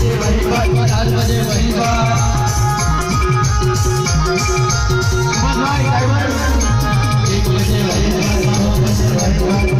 बजे वही बात चार बजे वही बात भाई ड्राइवर एक बजे वही बात दो बजे वही बात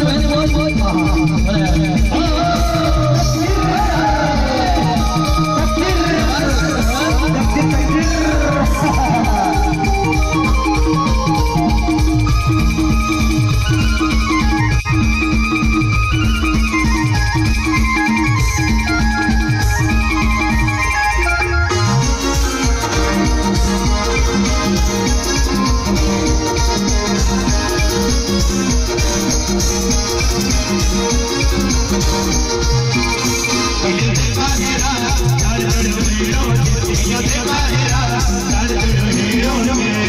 Yeah.